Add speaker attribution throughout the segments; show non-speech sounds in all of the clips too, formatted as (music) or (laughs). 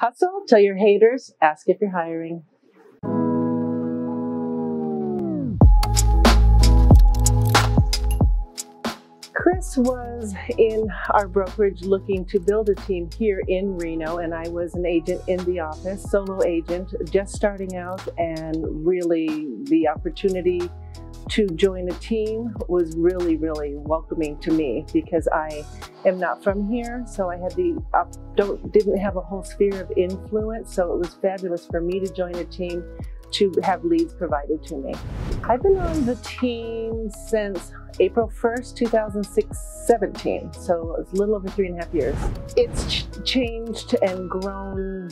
Speaker 1: Hustle, tell your haters, ask if you're hiring. Chris was in our brokerage looking to build a team here in Reno, and I was an agent in the office, solo agent, just starting out, and really the opportunity to join a team was really, really welcoming to me because I am not from here. So I had the don't didn't have a whole sphere of influence. So it was fabulous for me to join a team to have leads provided to me. I've been on the team since April 1st, 2017. So it's a little over three and a half years. It's ch changed and grown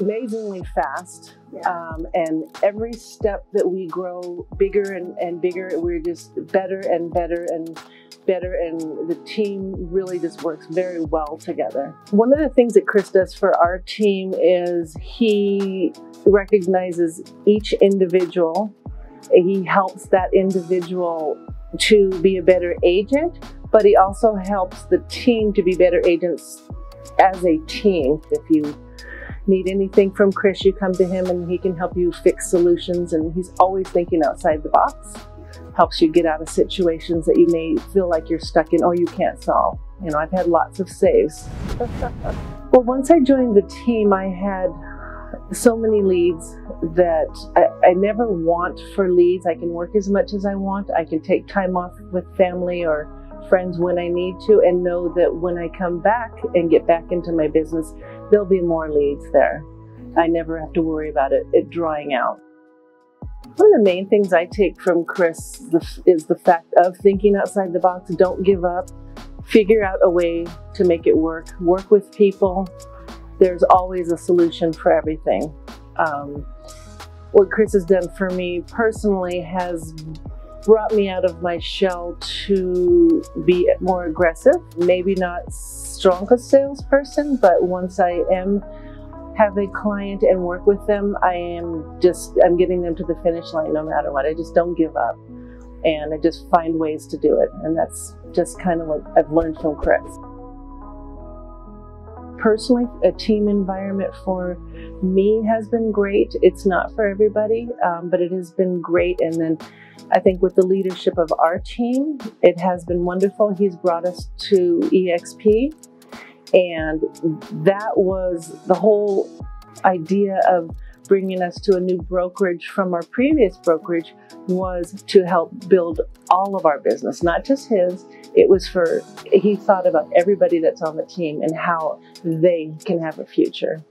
Speaker 1: amazingly fast. Yeah. Um, and every step that we grow bigger and, and bigger, we're just better and better and better. And the team really just works very well together. One of the things that Chris does for our team is he recognizes each individual. He helps that individual to be a better agent, but he also helps the team to be better agents as a team. If you need anything from Chris, you come to him and he can help you fix solutions. And he's always thinking outside the box, helps you get out of situations that you may feel like you're stuck in or you can't solve. You know, I've had lots of saves. (laughs) well, once I joined the team, I had so many leads that I, I, never want for leads. I can work as much as I want. I can take time off with family or friends when I need to and know that when I come back and get back into my business, there'll be more leads there. I never have to worry about it, it drying out. One of the main things I take from Chris is the fact of thinking outside the box. Don't give up. Figure out a way to make it work. Work with people. There's always a solution for everything. Um, what Chris has done for me personally has brought me out of my shell to be more aggressive. Maybe not strong a salesperson, but once I am have a client and work with them, I am just I'm getting them to the finish line no matter what. I just don't give up. And I just find ways to do it. And that's just kind of what I've learned from Chris. Personally, a team environment for me has been great. It's not for everybody, um, but it has been great. And then I think with the leadership of our team, it has been wonderful. He's brought us to EXP, and that was the whole idea of bringing us to a new brokerage from our previous brokerage was to help build all of our business, not just his. It was for, he thought about everybody that's on the team and how they can have a future.